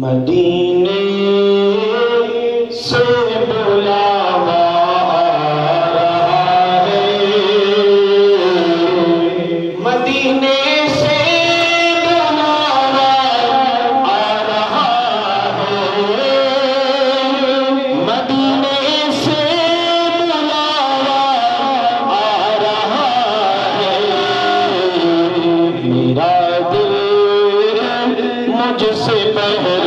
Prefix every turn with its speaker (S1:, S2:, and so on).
S1: مدینے मुझसे पहले